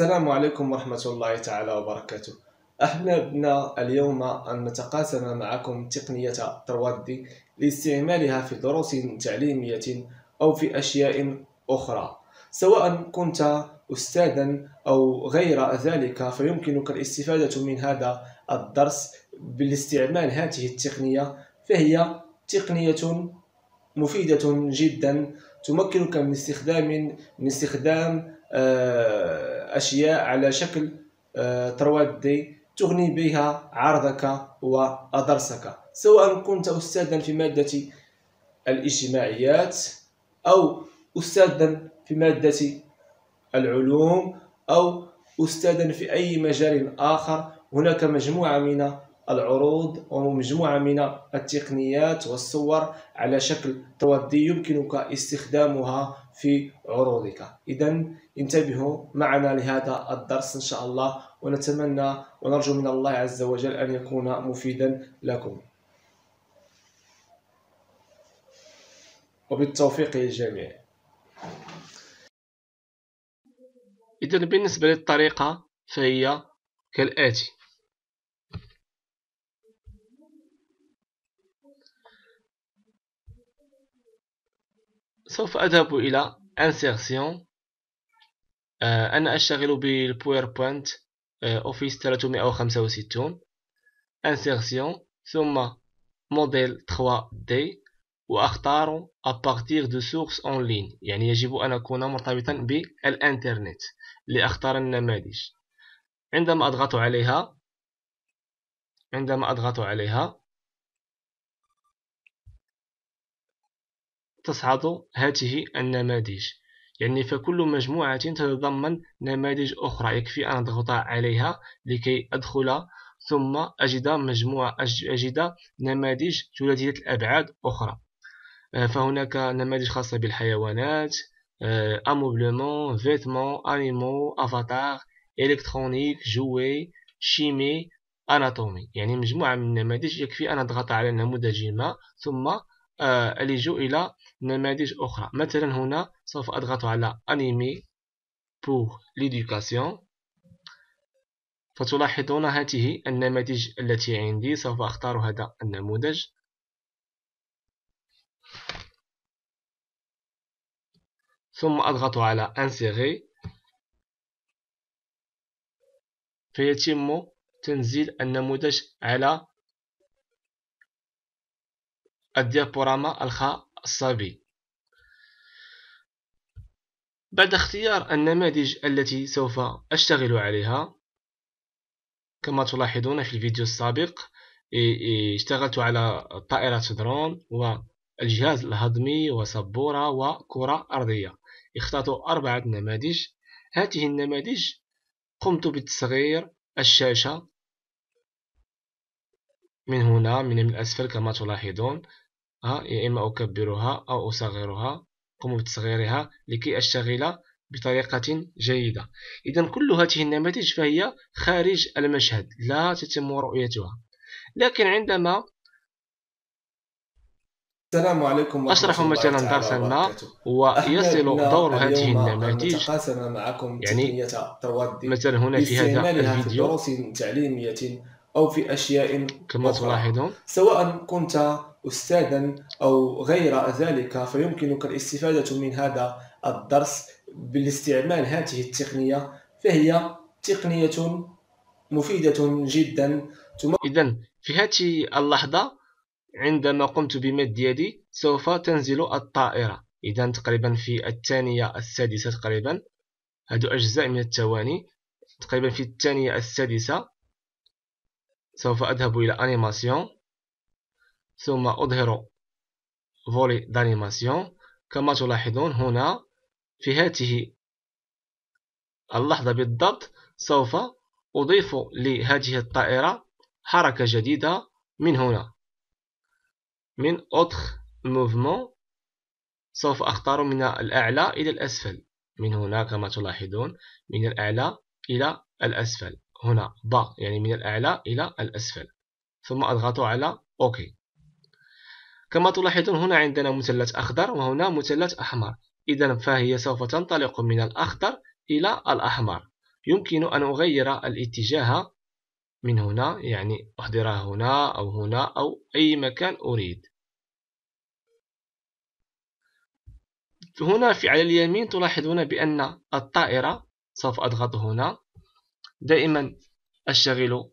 السلام عليكم ورحمة الله تعالى وبركاته. أحببنا اليوم أن نتقاسم معكم تقنية تروادي لاستعمالها في دروس تعليمية أو في أشياء أخرى. سواء كنت أستاذا أو غير ذلك فيمكنك الاستفادة من هذا الدرس بالاستعمال هذه التقنية. فهي تقنية مفيدة جدا تمكنك من استخدام من استخدام آه، أشياء على شكل آه، تروادي تغني بها عرضك ودرسك سواء كنت أستاذا في مادة الإجتماعيات أو أستاذا في مادة العلوم أو أستاذا في أي مجال آخر. هناك مجموعة من العروض ومجموعة من التقنيات والصور على شكل تودي يمكنك استخدامها في عروضك. إذا انتبهوا معنا لهذا الدرس إن شاء الله ونتمنى ونرجو من الله عز وجل أن يكون مفيدا لكم. وبالتوفيق للجميع. إذا بالنسبة للطريقة فهي كالآتي. سوف أذهب إلى Insertion. آه، أنا أشتغل بال PowerPoint Office 365 Insertion ثم موديل 3D وأختار partir de sources en ligne. يعني يجب أن أكون مرتبطا بالإنترنت لأختار النماذج. عندما أضغط عليها عندما أضغط عليها تصعد هذه النماذج. يعني فكل مجموعة تتضمن نماذج أخرى يكفي أن أضغط عليها لكي أدخل ثم أجد مجموعة أجد نماذج ثلاثية الأبعاد أخرى. آه، فهناك نماذج خاصة بالحيوانات ameublement vêtements animaux avatar électronique jouets chimie anatomie. يعني مجموعة من النماذج يكفي أن أضغط على نموذج ما ثم ألج إلى نماذج أخرى. مثلا هنا سوف أضغط على animé pour l'éducation. فتلاحظون هذه النماذج التي عندي. سوف أختار هذا النموذج. ثم أضغط على انسيغي فيتم تنزيل النموذج على الديابوراما الخاصة بي بعد اختيار النماذج التي سوف أشتغل عليها كما تلاحظون في الفيديو السابق اشتغلت على طائرة درون والجهاز الهضمي وسبورة وكرة أرضية. اخترت أربعة نماذج. هذه النماذج قمت بتصغير الشاشة من هنا من الأسفل كما تلاحظون ها يا إما أكبرها أو أصغرها قم بتصغيرها لكي أشتغل بطريقة جيدة. إذا كل هذه النماذج فهي خارج المشهد لا تتم رؤيتها. لكن عندما السلام عليكم أشرح مثلا درسا ما ويصل دور هذه النماذج. يعني مثلا هنا في هذا الفيديو. دروس تعليمية أو في أشياء كما تلاحظون سواء كنت أستاذا أو غير ذلك فيمكنك الاستفادة من هذا الدرس بالاستعمال هذه التقنية. فهي تقنية مفيدة جدا. إذا في هذه اللحظة عندما قمت بمد يدي سوف تنزل الطائرة. إذا تقريبا في الثانية السادسة تقريبا. هذو أجزاء من الثواني تقريبا في الثانية السادسة. سوف أذهب إلى animation. ثم أظهر volet d'animation. كما تلاحظون هنا في هذه اللحظة بالضبط سوف أضيف لهذه الطائرة حركة جديدة من هنا. من autre mouvement سوف أختار من الأعلى إلى الأسفل. من هنا كما تلاحظون من الأعلى إلى الأسفل. هنا bas يعني من الأعلى إلى الأسفل ثم أضغط على OK. كما تلاحظون هنا عندنا مثلث أخضر وهنا مثلث أحمر. إذا فهي سوف تنطلق من الأخضر إلى الأحمر. يمكن أن أغير الاتجاه من هنا يعني أحضرها هنا أو هنا أو أي مكان أريد. هنا في على اليمين تلاحظون بأن الطائرة سوف أضغط هنا. دائما أشتغل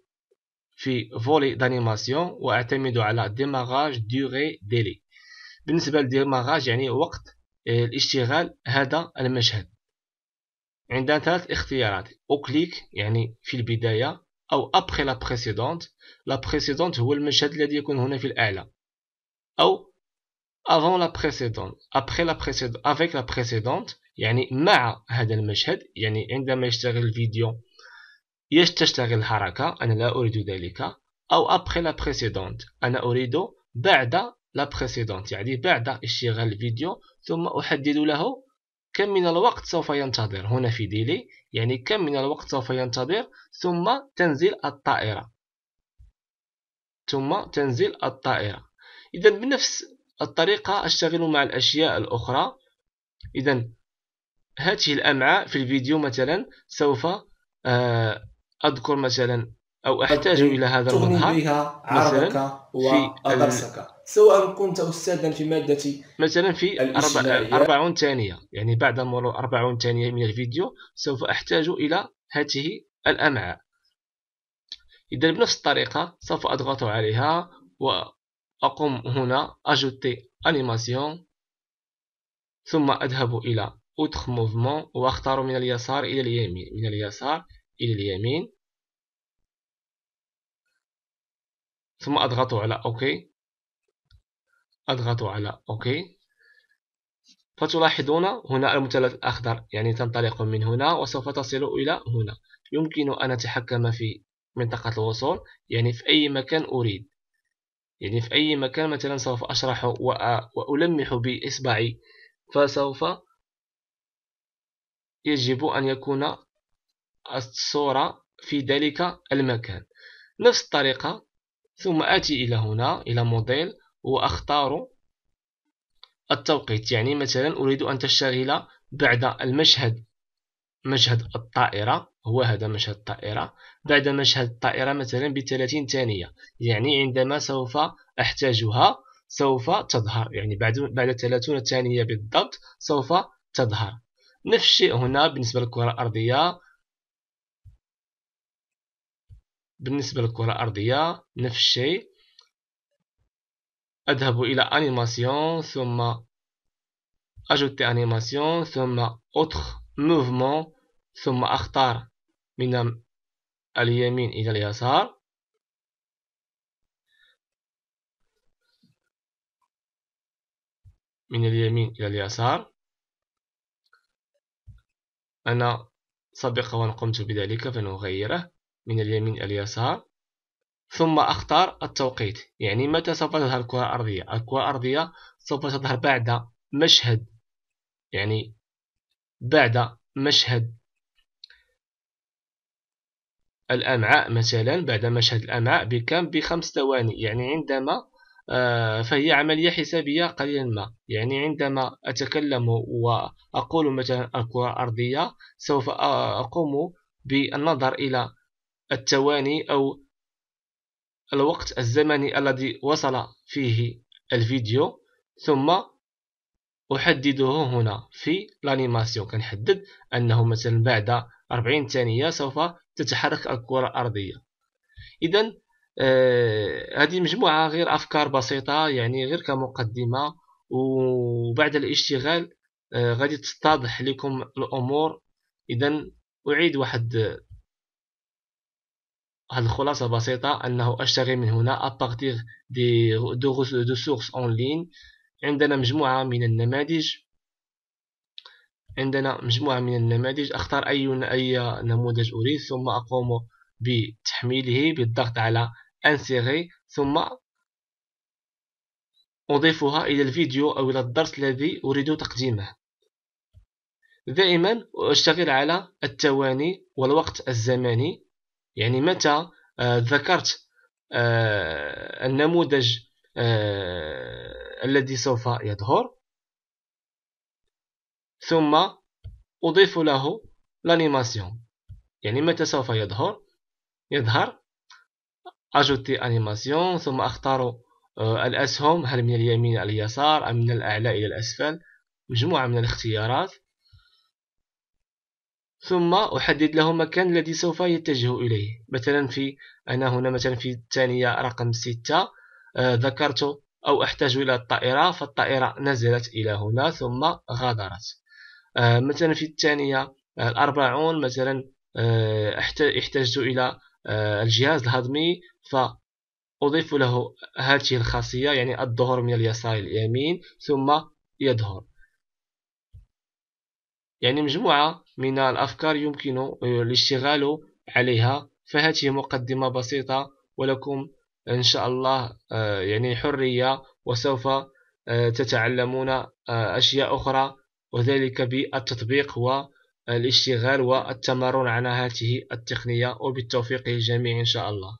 في volet d'animation وأعتمد على démarrage durée délai. بالنسبة لل démarrage يعني وقت آه، الاشتغال هذا المشهد. عندنا ثلاث اختيارات. au clic يعني في البداية أو après la précédente. la précédente هو المشهد الذي يكون هنا في الأعلى. أو avant la précédente après la précédente avec la précédente يعني مع هذا المشهد يعني عندما يشتغل الفيديو. يش تشتغل الحركة أنا لا أريد ذلك. أو après la précédente أنا أريد بعد la précédente يعني بعد اشتغال الفيديو ثم أحدد له كم من الوقت سوف ينتظر. هنا في ديلي يعني كم من الوقت سوف ينتظر ثم تنزل الطائرة. ثم تنزل الطائرة. إذا بنفس الطريقة أشتغل مع الأشياء الأخرى. إذا هذه الأمعاء في الفيديو مثلا سوف آه، أذكر مثلا أو أحتاج إلى هذا المظهر بها عرضك ودرسك سواء كنت أستاذا في مادة مثلا في أربعون ثانية. يعني بعد مرور أربعون ثانية من الفيديو سوف أحتاج إلى هذه الأمعاء. إذا بنفس الطريقة سوف أضغط عليها وأقوم هنا أجوتي أنيماسيون ثم أذهب إلى autre mouvement وأختار من اليسار إلى اليمين. من اليسار إلى اليمين. ثم أضغط على OK. أضغط على OK. فتلاحظون هنا المثلث الأخضر يعني تنطلق من هنا وسوف تصل إلى هنا. يمكن أن أتحكم في منطقة الوصول يعني في أي مكان أريد. يعني في أي مكان مثلا سوف أشرح وألمح بإصبعي. فسوف يجب أن يكون الصورة في ذلك المكان. نفس الطريقة ثم آتي إلى هنا إلى موديل وأختار التوقيت. يعني مثلا أريد أن تشتغل بعد المشهد مشهد الطائرة. هو هذا مشهد الطائرة. بعد مشهد الطائرة مثلا بثلاثين ثانية. يعني عندما سوف أحتاجها سوف تظهر. يعني بعد بعد 30 ثانية بالضبط سوف تظهر. نفس الشيء هنا بالنسبة للكرة الأرضية. بالنسبة للكرة الأرضية نفس الشيء. أذهب إلى animation ثم ajouter animation ثم autre mouvement ثم أختار من اليمين إلى اليسار. من اليمين إلى اليسار. أنا سبق قمت بذلك فنغيره. من اليمين إلى اليسار ثم أختار التوقيت. يعني متى سوف تظهر الكرة الأرضية؟ الكرة الأرضية سوف تظهر بعد مشهد يعني بعد مشهد الأمعاء مثلا بعد مشهد الأمعاء بكم؟ بخمس ثواني. يعني عندما آه، فهي عملية حسابية قليلا ما. يعني عندما أتكلم وأقول مثلا الكرة الأرضية سوف أقوم بالنظر إلى الثواني أو الوقت الزمني الذي وصل فيه الفيديو. ثم أحدده هنا في الانيماسيون كنحدد أنه مثلا بعد 40 ثانية سوف تتحرك الكرة الأرضية. إذا آه هذه مجموعة غير أفكار بسيطة يعني غير كمقدمة. وبعد الاشتغال آه غادي تتضح لكم الأمور. إذا أعيد واحد الخلاصة بسيطة أنه أشتغل من هنا à partir des de sources en ligne عندنا مجموعة من النماذج. عندنا مجموعة من النماذج. أختار أي أي نموذج أريد ثم أقوم بتحميله بالضغط على insérer ثم أضيفها إلى الفيديو أو إلى الدرس الذي أريد تقديمه. دائما أشتغل على التواني والوقت الزمني يعني متى آه، ذكرت آه، النموذج آه، الذي سوف يظهر. ثم أضيف له l'animation يعني متى سوف يظهر؟ يظهر. ajouter animation ثم أختار الأسهم هل من اليمين إلى اليسار أم من الأعلى إلى الأسفل. مجموعة من الاختيارات. ثم أحدد له مكان الذي سوف يتجه إليه. مثلا في أنا هنا مثلا في الثانية رقم ستة آه، ذكرت أو أحتاج إلى الطائرة فالطائرة نزلت إلى هنا ثم غادرت. آه، مثلا في الثانية الأربعون مثلا احتجت إلى الجهاز الهضمي فأضيف له هذه الخاصية يعني الظهور من اليسار إلى اليمين ثم يظهر. يعني مجموعة من الأفكار يمكن الاشتغال عليها فهذه مقدمة بسيطة ولكم إن شاء الله آه، يعني حرية وسوف آه، تتعلمون آه، أشياء أخرى وذلك بالتطبيق والاشتغال والتمرن على هذه التقنية وبالتوفيق للجميع إن شاء الله.